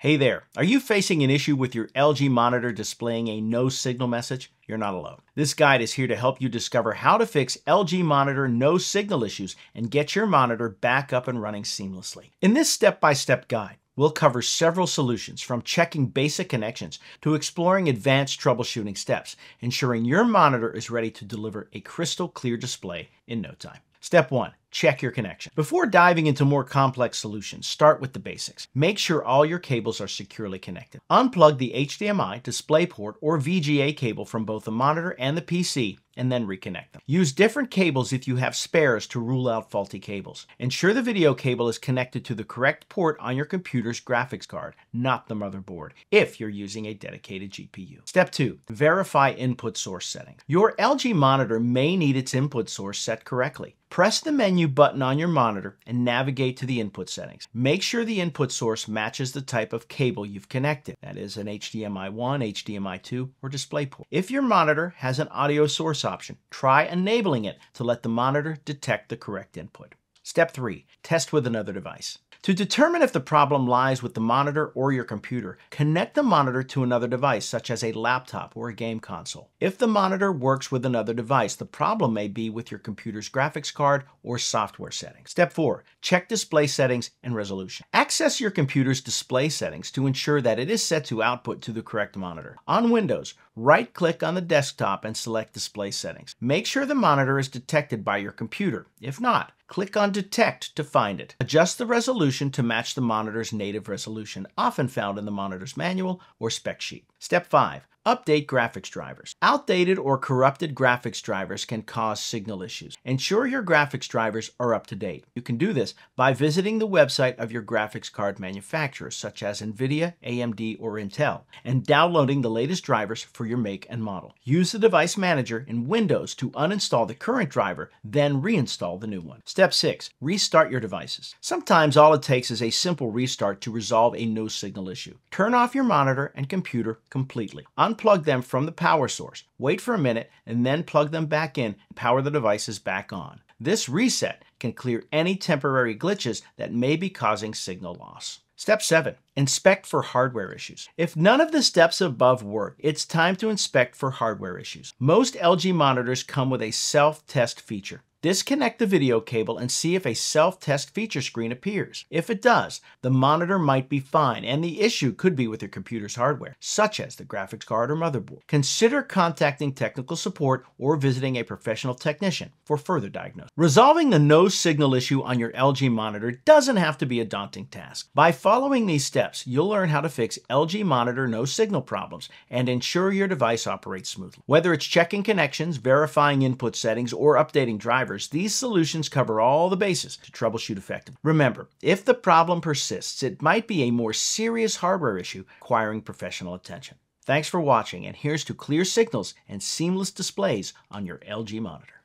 Hey there, are you facing an issue with your LG monitor displaying a no signal message? You're not alone. This guide is here to help you discover how to fix LG monitor no signal issues and get your monitor back up and running seamlessly. In this step-by-step guide, we'll cover several solutions from checking basic connections to exploring advanced troubleshooting steps, ensuring your monitor is ready to deliver a crystal clear display in no time. Step 1 check your connection. Before diving into more complex solutions, start with the basics. Make sure all your cables are securely connected. Unplug the HDMI, DisplayPort, or VGA cable from both the monitor and the PC and then reconnect them. Use different cables if you have spares to rule out faulty cables. Ensure the video cable is connected to the correct port on your computer's graphics card, not the motherboard, if you're using a dedicated GPU. Step 2. Verify input source settings. Your LG monitor may need its input source set correctly. Press the menu button on your monitor and navigate to the input settings. Make sure the input source matches the type of cable you've connected, that is an HDMI 1, HDMI 2, or DisplayPort. If your monitor has an audio source option, try enabling it to let the monitor detect the correct input. Step 3. Test with another device. To determine if the problem lies with the monitor or your computer, connect the monitor to another device, such as a laptop or a game console. If the monitor works with another device, the problem may be with your computer's graphics card or software settings. Step 4. Check display settings and resolution. Access your computer's display settings to ensure that it is set to output to the correct monitor. On Windows, right-click on the desktop and select Display Settings. Make sure the monitor is detected by your computer. If not, click on Detect to find it. Adjust the resolution to match the monitor's native resolution, often found in the monitor's manual or spec sheet. Step 5. Update graphics drivers. Outdated or corrupted graphics drivers can cause signal issues. Ensure your graphics drivers are up to date. You can do this by visiting the website of your graphics card manufacturer, such as NVIDIA, AMD, or Intel, and downloading the latest drivers for your make and model. Use the device manager in Windows to uninstall the current driver, then reinstall the new one. Step 6. Restart your devices. Sometimes all it takes is a simple restart to resolve a no signal issue. Turn off your monitor and computer completely. Unplug them from the power source, wait for a minute, and then plug them back in and power the devices back on. This reset can clear any temporary glitches that may be causing signal loss. Step 7. Inspect for hardware issues. If none of the steps above work, it's time to inspect for hardware issues. Most LG monitors come with a self-test feature. Disconnect the video cable and see if a self-test feature screen appears. If it does, the monitor might be fine and the issue could be with your computer's hardware, such as the graphics card or motherboard. Consider contacting technical support or visiting a professional technician for further diagnosis. Resolving the no signal issue on your LG monitor doesn't have to be a daunting task. By following these steps, you'll learn how to fix LG monitor no signal problems and ensure your device operates smoothly. Whether it's checking connections, verifying input settings, or updating drivers, drivers, these solutions cover all the bases to troubleshoot effectively. Remember, if the problem persists, it might be a more serious hardware issue requiring professional attention. Thanks for watching, and here's to clear signals and seamless displays on your LG monitor.